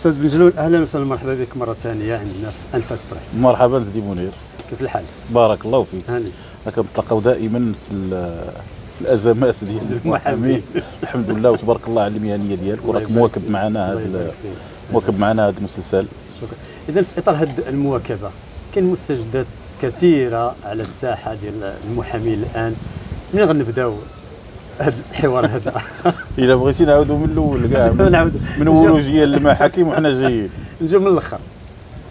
أستاذ بنجلون أهلا وسهلا مرحبا بك مرة ثانية عندنا في انفاس بريس مرحبا سيدي منير. كيف الحال؟ بارك الله فيك. هاني كنتلاقاو دائما في الأزمات ديال المحامين الحمد لله وتبارك الله على المهنيه ديالك. وراك مواكب معنا هذا مواكب معنا هذا المسلسل. شكرا. اذا في إطار هذه المواكبة كاين مستجدات كثيرة على الساحة ديال المحامين الآن. من غنبداو هذا الحوار هذا. إلا بغيتي نعاودوا من الأول كاع. من ولوجيه للمحاكم وحنا جايين. نجيو من الأخر.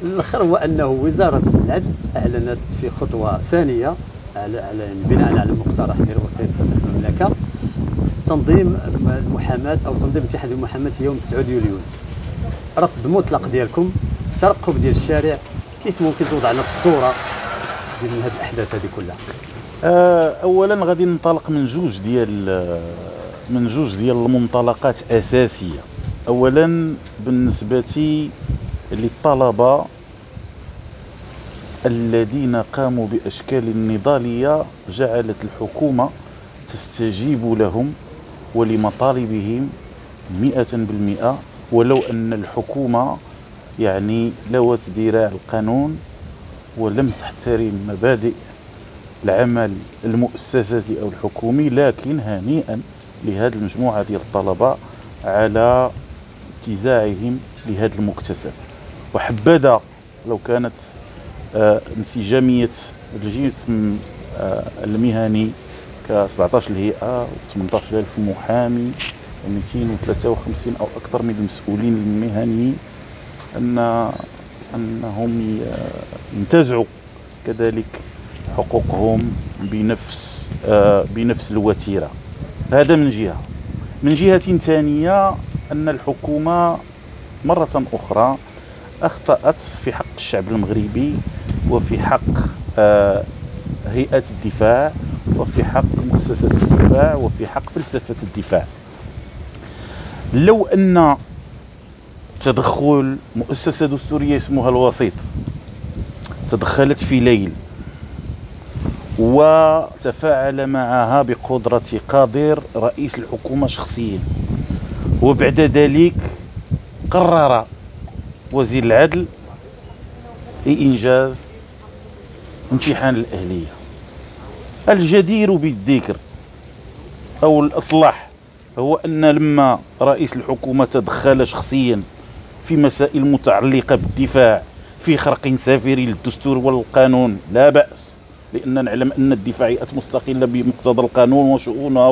الأخر هو أنه وزارة العدل أعلنت في خطوة ثانية على على بناء على المقترح ديال وسيط المملكة تنظيم المحاماة أو تنظيم اتحاد المحاماة يوم 9 يوليوز رفض مطلق ديالكم ترقب ديال الشارع كيف ممكن توضع لنا في الصورة ديال هذه الأحداث هذه كلها؟ اولا غادي ننطلق من جوج ديال من جوج ديال المنطلقات أساسية. اولا بالنسبة للطلبة الذين قاموا بأشكال نضاليه جعلت الحكومة تستجيب لهم ولمطالبهم مئة بالمئة. ولو أن الحكومة يعني لوت ذراع القانون ولم تحترم مبادئ العمل المؤسساتي أو الحكومي لكن هنيئا لهذه المجموعة ديال الطلبة على انتزاعهم لهذا المكتسب. وحبذا لو كانت آه انسجامية الجسم آه المهني ك 17 الهيئه و 18000 محامي و 253 أو أكثر من المسؤولين المهنيين أن أنهم ينتزعوا كذلك حقوقهم بنفس آه بنفس الوتيرة. هذا من جهة. من جهة ثانية أن الحكومة مرة أخرى أخطأت في حق الشعب المغربي وفي حق آه هيئات الدفاع وفي حق مؤسسات الدفاع وفي حق فلسفة الدفاع. لو أن تدخل مؤسسة دستورية اسمها الوسيط تدخلت في ليل وتفاعل معها بقدرة قادر رئيس الحكومة شخصيا. وبعد ذلك قرر وزير العدل إنجاز امتحان الأهلية. الجدير بالذكر أو الأصلح هو أن لما رئيس الحكومة تدخل شخصيا في مسائل متعلقة بالدفاع في خرق سافري للدستور والقانون لا بأس. لأن نعلم أن الدفاعيات مستقلة بمقتضى القانون وشؤونها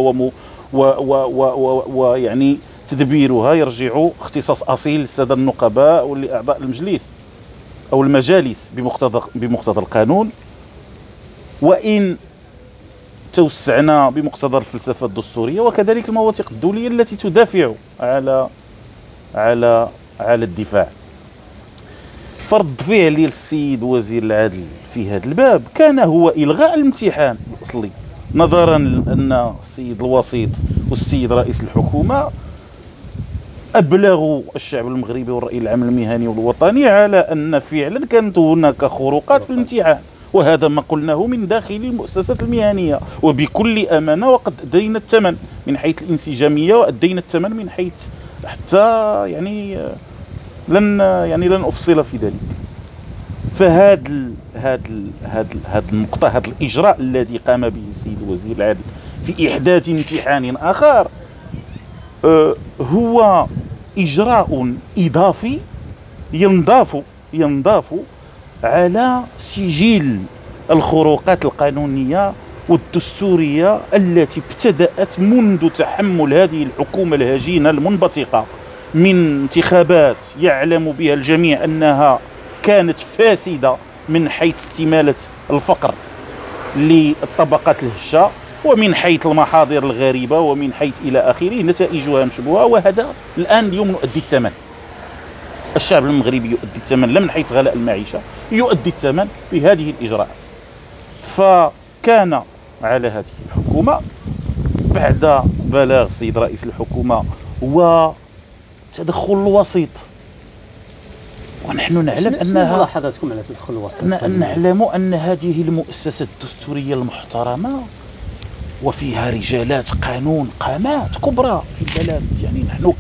ويعني تدبيرها. يرجع اختصاص أصيل للساده النقباء ولاعضاء المجلس أو المجالس بمقتضى بمقتضى القانون. وإن توسعنا بمقتضى الفلسفة الدستورية وكذلك المواثيق الدولية التي تدافع على على على الدفاع. فرد فعل ديال السيد وزير العدل في هذا الباب كان هو إلغاء الامتحان الأصلي. نظرا ان السيد الوسيط والسيد رئيس الحكومة أبلغوا الشعب المغربي والرأي العام المهني والوطني على أن فعلا كانت هناك خروقات في الامتحان. وهذا ما قلناه من داخل المؤسسات المهنية. وبكل أمانة وقد أدينا الثمن من حيث الانسجامية وأدينا الثمن من حيث حتى يعني لن يعني لن أفصل في ذلك. فهاد هاد هاد هاد النقطة هاد الإجراء الذي قام به السيد وزير العدل في إحداث امتحان آخر أه هو إجراء إضافي ينضاف ينضاف على سجل الخروقات القانونية والدستورية التي ابتدأت منذ تحمل هذه الحكومة الهجينة المنبثقة. من انتخابات يعلم بها الجميع أنها كانت فاسدة من حيث استمالة الفقر للطبقات الهشة ومن حيث المحاضر الغريبة ومن حيث إلى آخره نتائجها مشبوهه وهذا الآن اليوم نؤدي الثمن. الشعب المغربي يؤدي الثمن لا من حيث غلاء المعيشة يؤدي الثمن بهذه الإجراءات. فكان على هذه الحكومة بعد بلاغ السيد رئيس الحكومة و تدخل الوسيط. ونحن نعلم انها ملاحظاتكم على تدخل الوسيط؟ نعلم أن هذه المؤسسة الدستورية المحترمة وفيها رجالات قانون قامات كبرى في البلد. يعني نحن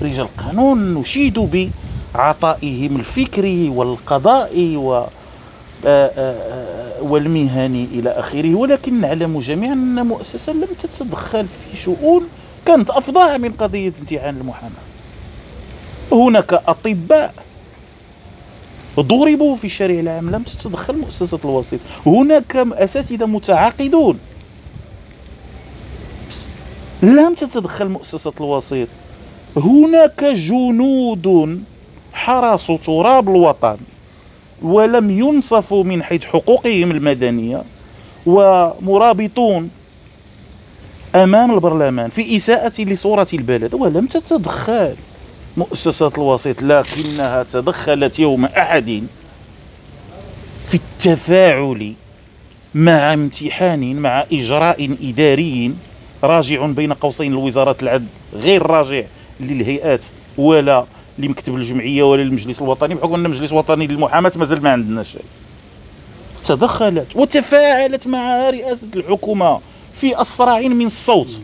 كرجال قانون نشيد عطائهم الفكري والقضائي و آه، آه، والمهني إلى آخره. ولكن نعلم جميعا أن مؤسسة لم تتدخل في شؤون كانت أفظع من قضية امتحان المحاماة. هناك أطباء ضربوا في الشارع العام. لم تتدخل مؤسسة الوسيط. هناك أساتذة متعاقدون. لم تتدخل مؤسسة الوسيط. هناك جنود حرسوا تراب الوطن ولم ينصفوا من حيث حقوقهم المدنية ومرابطون أمام البرلمان في إساءة لصورة البلد ولم تتدخل. مؤسسة الوسيط لكنها تدخلت يوم أحد في التفاعل مع امتحان مع إجراء إداري راجع بين قوسين الوزارة العدل. غير راجع للهيئات ولا لمكتب الجمعية ولا للمجلس الوطني بحكم أن المجلس الوطني للمحاماة مازال ما عندنا شيء. تدخلت وتفاعلت مع رئاسة الحكومة في أسرع من الصوت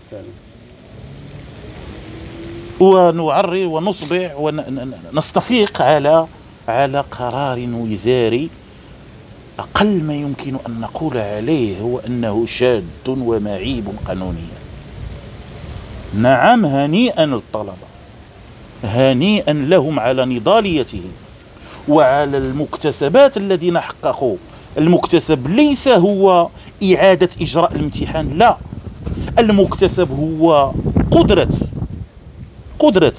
ونعري ونصبع ونستفيق على على قرار وزاري. أقل ما يمكن أن نقول عليه هو أنه شاذ ومعيب قانونيا. نعم هنيئا للطلبة هنيئا لهم على نضاليتهم وعلى المكتسبات الذين حققوا المكتسب ليس هو إعادة إجراء الامتحان لا. المكتسب هو قدرة قدرة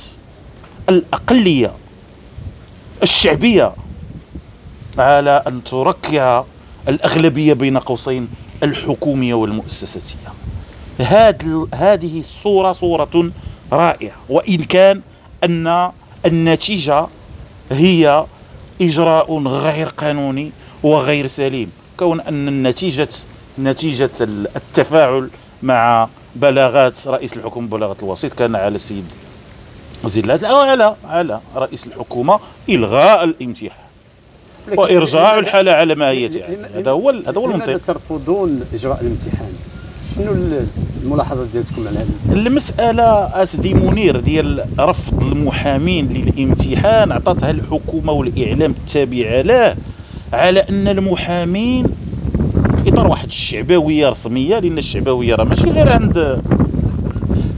الأقلية الشعبية على أن تركع الأغلبية بين قوسين الحكومية والمؤسساتية. هذه الصورة صورة رائعة وإن كان أن النتيجة هي إجراء غير قانوني وغير سليم. كون أن النتيجة نتيجة التفاعل مع بلاغات رئيس الحكومة بلاغات الوسيط كان على السيد وزير العدل على على رئيس الحكومة إلغاء الامتحان وإرجاع الحالة على ماهيتها هذا هو هذا هو المنطق. ترفضون إجراء الامتحان؟ شنو الملاحظات ديالكم على هذا المسألة اسدي منير ديال رفض المحامين للامتحان عطاتها الحكومة والإعلام التابع له على أن المحامين في إطار واحد الشعبوية رسمية لأن الشعبوية راه ماشي غير عند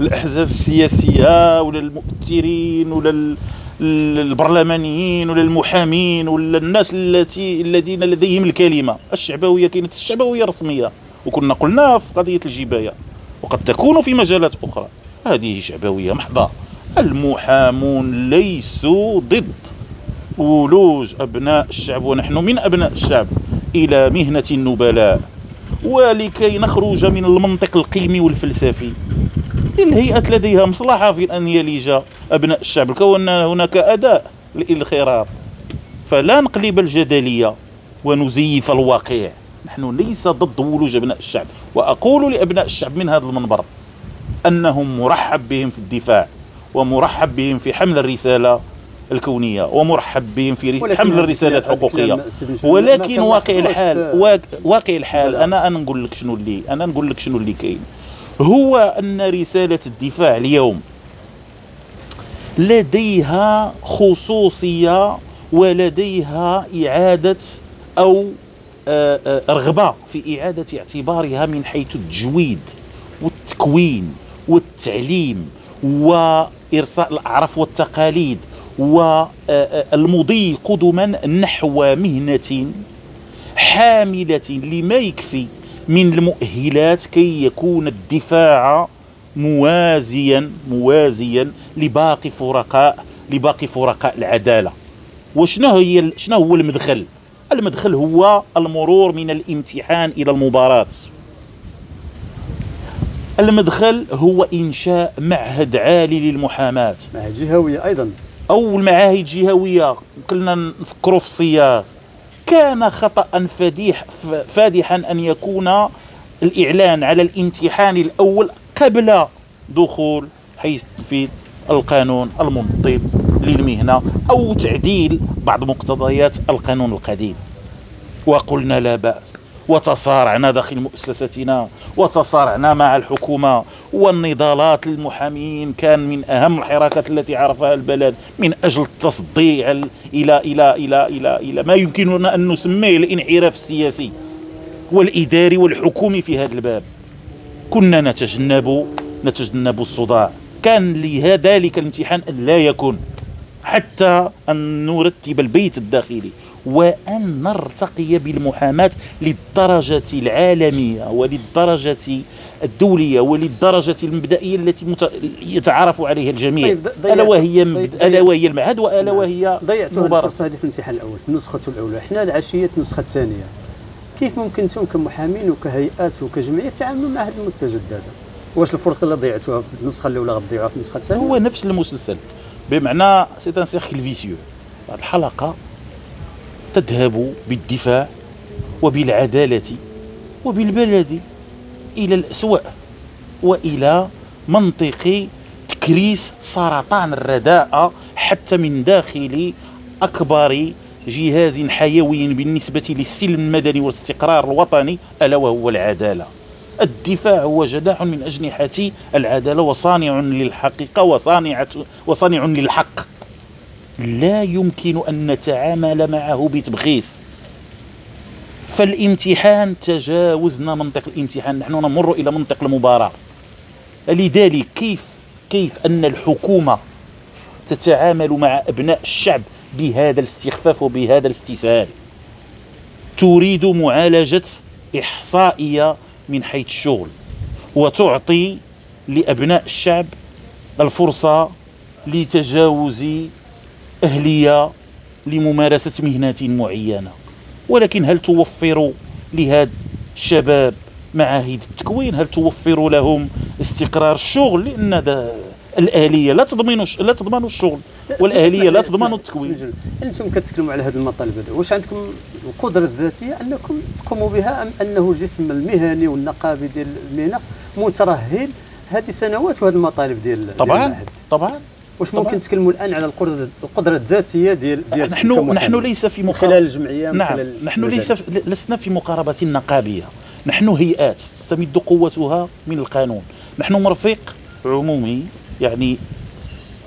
الاحزاب السياسية ولا المؤثرين ولا البرلمانيين ولا المحامين ولا الناس التي الذين لديهم الكلمة. الشعبوية كاينة الشعبوية رسميه وكنا قلنا في قضية الجباية وقد تكون في مجالات أخرى. هذه شعبوية محضة. المحامون ليسوا ضد ولوج أبناء الشعب ونحن من أبناء الشعب إلى مهنة النبلاء. ولكي نخرج من المنطق القيمي والفلسفي. للهيئة لديها مصلحة في أن يلج أبناء الشعب كون هناك أداء للانخراط. فلا نقلب الجدلية ونزيف الواقع. نحن ليس ضد ولوج أبناء الشعب. وأقول لأبناء الشعب من هذا المنبر أنهم مرحب بهم في الدفاع ومرحب بهم في حمل الرسالة الكونية ومرحب بهم في حمل الرسالة الحقوقية. ولكن واقع الحال واقع الحال. أنا أنا نقول لك شنو اللي أنا نقول لك شنو اللي كاين. هو أن رسالة الدفاع اليوم لديها خصوصية ولديها إعادة أو آه، آه، رغبة في إعادة اعتبارها من حيث التجويد والتكوين والتعليم وإرساء الأعراف والتقاليد والمضي قدما نحو مهنة حاملة لما يكفي من المؤهلات كي يكون الدفاع موازيا موازيا لباقي فرقاء لباقي فرقاء العدالة. وشنو هي شنو هو المدخل؟ المدخل هو المرور من الامتحان إلى المباراة. المدخل هو إنشاء معهد عالي للمحاماة. معهد جهوية أيضا. أو المعاهد جهوية قلنا نفكروا في الصياغ كان خطأ فديح فادحا أن يكون الإعلان على الامتحان الأول قبل دخول حيث في القانون المنظم للمهنة أو تعديل بعض مقتضيات القانون القديم. وقلنا لا بأس. وتصارعنا داخل مؤسستنا وتصارعنا مع الحكومة. والنضالات المحامين كان من أهم الحراكات التي عرفها البلد من أجل التصدي إلى إلى إلى إلى إلى ما يمكننا أن نسميه الانحراف السياسي والإداري والحكومي في هذا الباب. كنا نتجنب نتجنب الصداع. كان لذلك الامتحان أن لا يكون حتى أن نرتب البيت الداخلي. وأن نرتقي بالمحاماة للدرجة العالمية وللدرجة الدولية وللدرجة المبدئية التي يتعارف عليها الجميع. طيب ألا وهي ألا وهي المعهد وألا نعم. وهي ضيعتوا الفرصة هذه في الامتحان الأول في نسخته الأولى. إحنا العشية النسخة الثانية. كيف ممكن أنتم كمحامين وكهيئات وكجمعية تعاملوا مع هذا المستجد هذا؟ واش الفرصة اللي ضيعتوها في النسخة الأولى غتضيعوها في النسخة الثانية؟ هو نفس المسلسل. بمعنى سي ان سيركل فيسيو الحلقة تذهب بالدفاع وبالعدالة وبالبلد إلى الأسوأ وإلى منطق تكريس سرطان الرداءة حتى من داخل أكبر جهاز حيوي بالنسبة للسلم المدني والاستقرار الوطني ألا وهو العدالة. الدفاع هو جناح من أجنحة العدالة وصانع للحقيقة وصانع وصانع للحق. لا يمكن أن نتعامل معه بتبخيس فالامتحان تجاوزنا منطق الامتحان نحن نمر إلى منطق المباراة. لذلك كيف كيف أن الحكومة تتعامل مع أبناء الشعب بهذا الاستخفاف وبهذا الاستسهال تريد معالجة إحصائية من حيث الشغل وتعطي لأبناء الشعب الفرصة لتجاوز أهلية لممارسة مهنة معينة. ولكن هل توفر لهذا الشباب معاهد التكوين؟ هل توفر لهم استقرار الشغل؟ لأن الآلية لا تضمن لا تضمن الشغل والآلية لا تضمن التكوين. أنتم كتكلموا على هذه المطالب واش عندكم القدرة الذاتية أنكم تقوموا بها أم أنه الجسم المهني والنقابي ديال المهنة مترهل هذه السنوات وهذه المطالب ديال طبعا ديال طبعا. واش ممكن تكلموا الآن على القدرة القدرة الذاتية ديال ديال نحن نحن ليس في مقاربة خلال الجمعية نعم خلال نحن ليس لسنا في مقاربة نقابية. نحن هيئات تستمد قوتها من القانون. نحن مرفق عمومي يعني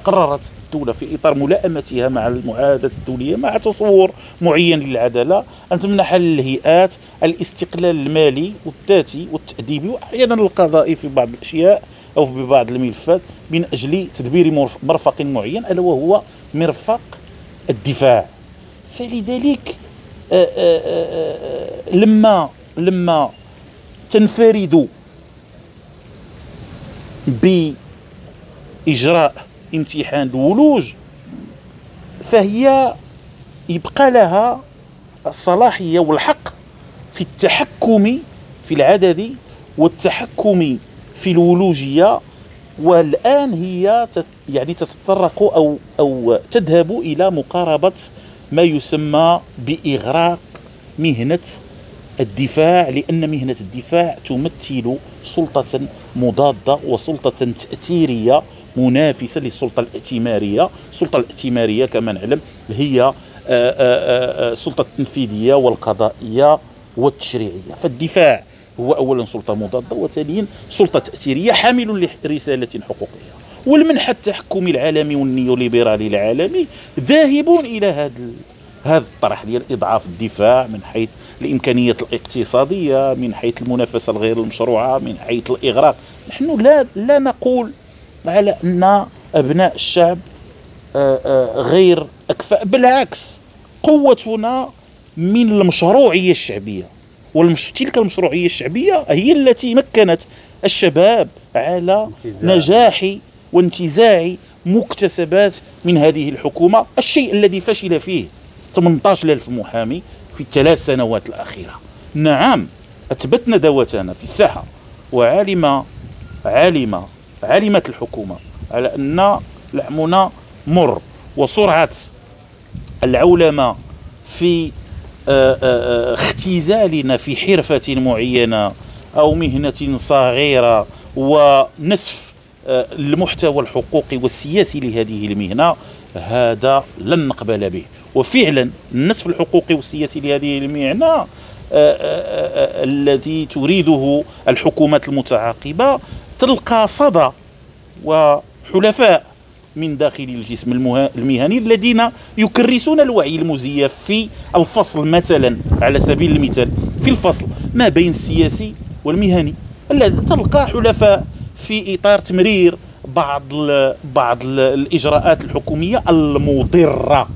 قررت الدولة في إطار ملائمتها مع المعاهدة الدولية مع تصور معين للعدالة. أن تمنح للهيئات الاستقلال المالي والذاتي والتأديبي وأحيانا القضائي في بعض الأشياء. أو في بعض الملفات من أجل تدبير مرفق معين ألا وهو مرفق الدفاع. فلذلك آآ آآ آآ لما لما تنفرد بإجراء امتحان الولوج فهي يبقى لها الصلاحية والحق في التحكم في العدد والتحكم في الولوجيه والآن هي يعني تتطرق أو أو تذهب إلى مقاربة ما يسمى بإغراق مهنة الدفاع لأن مهنة الدفاع تمثل سلطة مضادة وسلطة تأثيرية منافسة للسلطة الائتمارية، السلطة الائتمارية كما نعلم هي السلطه التنفيذية والقضائية والتشريعية، فالدفاع هو اولا سلطة مضادة وثانيا سلطة تأثيرية حامل لرسالة حقوقية. والمنحى التحكمي العالمي والنيوليبرالي العالمي ذاهبون إلى هذا هذا الطرح ديال إضعاف الدفاع من حيث الإمكانيات الاقتصادية من حيث المنافسة الغير المشروعة من حيث الإغراق. نحن لا لا نقول على أن أبناء الشعب آه، آه، غير أكفاء بالعكس قوتنا من المشروعية الشعبية. وتلك المشروعية الشعبية هي التي مكنت الشباب على نجاح وانتزاع مكتسبات من هذه الحكومة. الشيء الذي فشل فيه 18 ألف محامي في الثلاث سنوات الأخيرة. نعم أثبتنا دوتنا في الساحة وعلم علم علمت الحكومة على أن لحمنا مر وسرعة العولمة في اختزالنا في حرفة معينة أو مهنة صغيرة ونسف المحتوى الحقوقي والسياسي لهذه المهنة هذا لن نقبل به. وفعلا النسف الحقوقي والسياسي لهذه المهنة الذي تريده الحكومات المتعاقبة تلقى صدى وحلفاء. من داخل الجسم المهني الذين يكرسون الوعي المزيف في الفصل مثلا على سبيل المثال في الفصل ما بين السياسي والمهني. الذي تلقى حلفاء في إطار تمرير بعض ال بعض ال الإجراءات الحكومية المضرة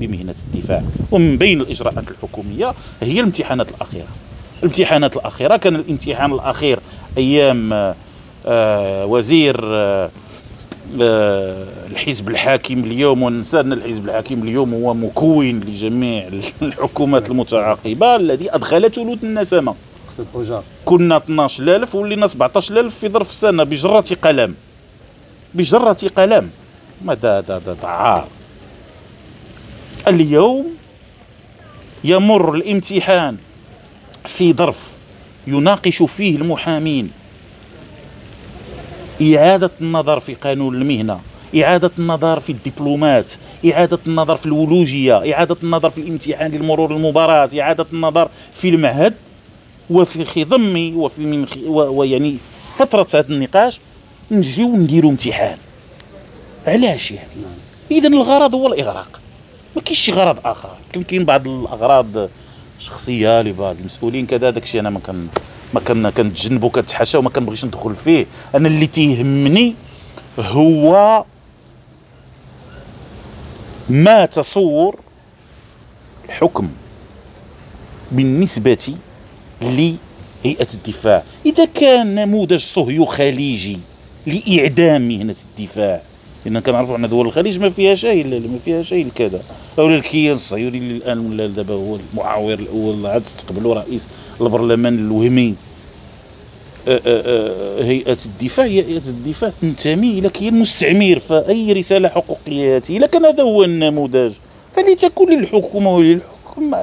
بمهنة الدفاع. ومن بين الإجراءات الحكومية هي الامتحانات الأخيرة. الامتحانات الأخيرة كان الامتحان الأخير أيام آه وزير آه، الحزب الحاكم اليوم وننسى ان الحزب الحاكم اليوم هو مكون لجميع الحكومات المتعاقبة الذي أدخل ثلث النسمة. تقصد اجار كنا 12000 ولينا 17000 في ظرف سنه بجرة قلم. بجرة قلم. ما دا دا دا, دا عار. اليوم يمر الامتحان في ظرف يناقش فيه المحامين. إعادة النظر في قانون المهنة إعادة النظر في الدبلومات إعادة النظر في الولوجية إعادة النظر في الامتحان للمرور المباراة إعادة النظر في المعهد وفي خضم وفي من خ... ويعني فترة هذا النقاش نجيو نديرو امتحان. علاش يعني؟ إذا الغرض هو الإغراق. ما كاينش شي غرض آخر. كاين بعض الأغراض شخصية لبعض المسؤولين كذا داكشي أنا ما كان ما كنتجنبو كنتحاشى وما كنبغيش ندخل فيه. أنا اللي تيهمني هو ما تصور الحكم بالنسبة لهيئة الدفاع. إذا كان نموذج صهيو خليجي لإعدام مهنة الدفاع. لأن كنعرفوا ان دول الخليج ما فيها شيء ما فيها شيء كذا أو الكيان الصهيوني اللي الآن ولا دابا هو المعاور الأول عاد استقبلوا رئيس البرلمان الوهمي. هيئة الدفاع هيئة الدفاع تنتمي إلى كيان مستعمر فأي رسالة حقوقيه هذه اذا كان هذا هو النموذج فلتكن للحكومة وللحكم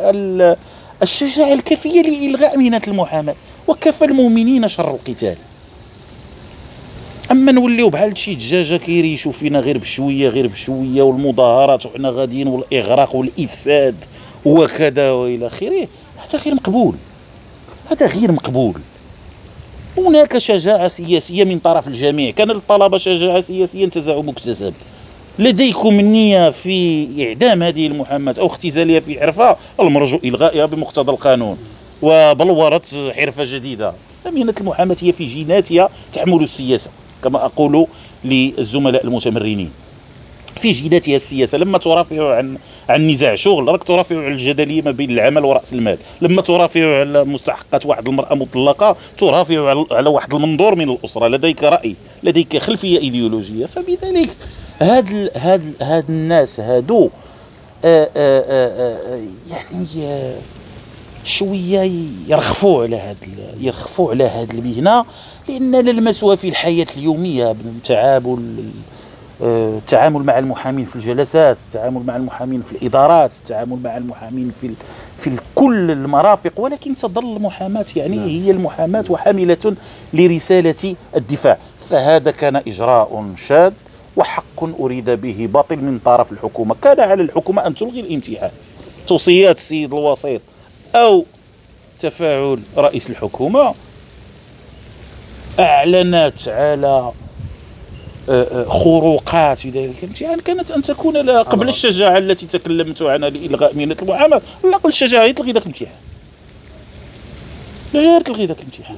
الشجاعة الكافية لإلغاء مهنة المحاماة وكفى المؤمنين شر القتال. أما نوليو بحال شي دجاجة كيريشوا فينا غير بشوية غير بشوية والمظاهرات وحنا غاديين والإغراق والإفساد وكذا وإلى آخره هذا غير مقبول. هذا غير مقبول. هناك شجاعة سياسية من طرف الجميع. كان للطلبه شجاعة سياسية انتزعوا مكتسب لديكم النية في إعدام هذه المحاماة أو اختزالها في حرفة المرجو إلغائها بمقتضى القانون. وبلورة حرفة جديدة. مهنة المحاماة هي في جيناتها تحمل السياسة. كما أقول للزملاء المتمرنين. في جيناتها السياسة لما ترافع عن عن نزاع شغل راك ترافع على الجدلية ما بين العمل ورأس المال. لما ترافع على مستحقات واحد المرأة مطلقة ترافع على واحد المنظور من الأسرة. لديك رأي لديك خلفية إيديولوجية. فبذلك هاد هاد هاد الناس هادو آآ آآ يعني شوية يرخفوا على هاد يرخفوا على هاد المهنة لاننا نلمسها في الحياة اليومية بالتعامل التعامل مع المحامين في الجلسات التعامل مع المحامين في الإدارات التعامل مع المحامين في في كل المرافق ولكن تظل المحاماة يعني نعم. هي المحاماة وحاملة لرسالة الدفاع. فهذا كان إجراء شاذ وحق أريد به باطل من طرف الحكومة. كان على الحكومة أن تلغي الامتحان. توصيات السيد الوسيط. أو تفاعل رئيس الحكومة. أعلنت على خروقات في ذلك الامتحان. كانت أن تكون لها قبل الشجاعة التي تكلمت عنها لإلغاء مهنة المعامله على الأقل الشجاعة تلغي ذاك الامتحان. غير تلغي ذاك الامتحان.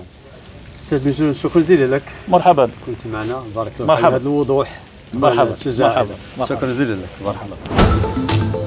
أستاذ بن شكرا جزيلا لك. مرحبا. كنت معنا. بارك الله مرحبا. هذا الوضوح. مرحبا. مرحبا, مرحبا. شكرا جزيلا لك. مرحبا.